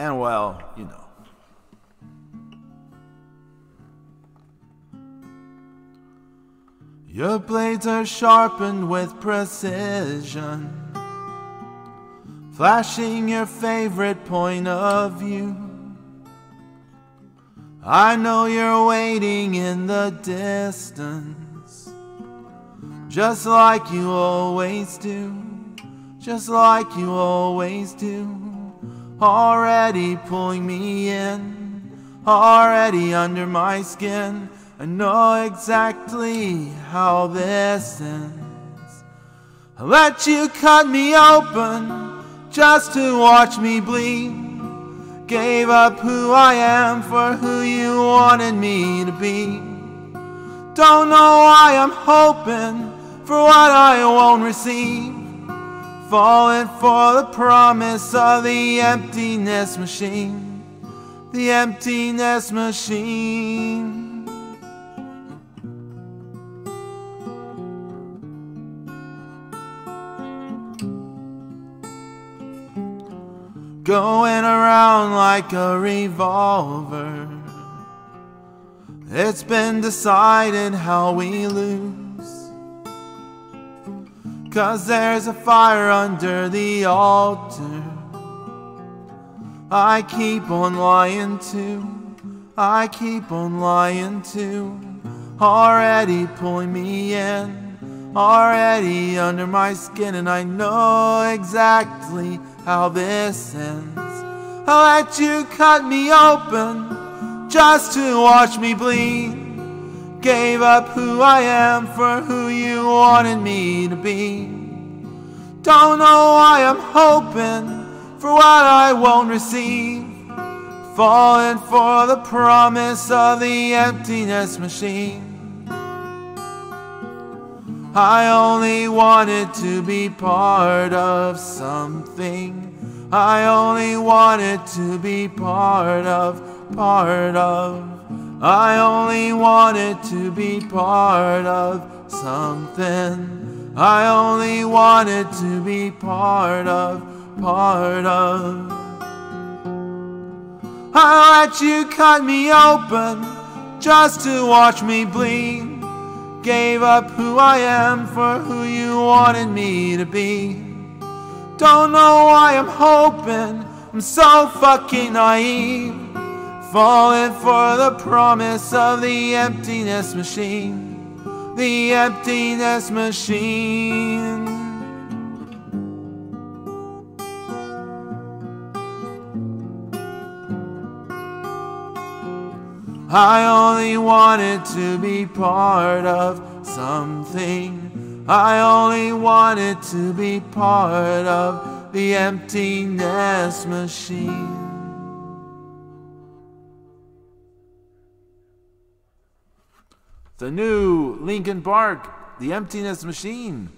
And well, you know. Your blades are sharpened with precision, flashing your favorite point of view. I know you're waiting in the distance, just like you always do, just like you always do. Already pulling me in, already under my skin. I know exactly how this ends. I let you cut me open just to watch me bleed. Gave up who I am for who you wanted me to be. Don't know why I'm hoping for what I won't receive. Falling for the promise of the emptiness machine. The emptiness machine. going around like a revolver. It's been decided how we lose. Cause there's a fire under the altar. I keep on lying to, I keep on lying to. Already pulling me in, already under my skin, and I know exactly how this ends. I let you cut me open just to watch me bleed. Gave up who I am for who you wanted me to be. Don't know why I'm hoping for what I won't receive. Falling for the promise of the emptiness machine. I only wanted to be part of something. I only wanted to be part of, part of. I only wanted to be part of something. I only wanted to be part of, part of. I let you cut me open just to watch me bleed. Gave up who I am for who you wanted me to be. Don't know why I'm hoping, I'm so fucking naive. Falling for the promise of the emptiness machine. The emptiness machine. I only wanted to be part of something. I only wanted to be part of the emptiness machine. The new Linkin Park, The Emptiness Machine.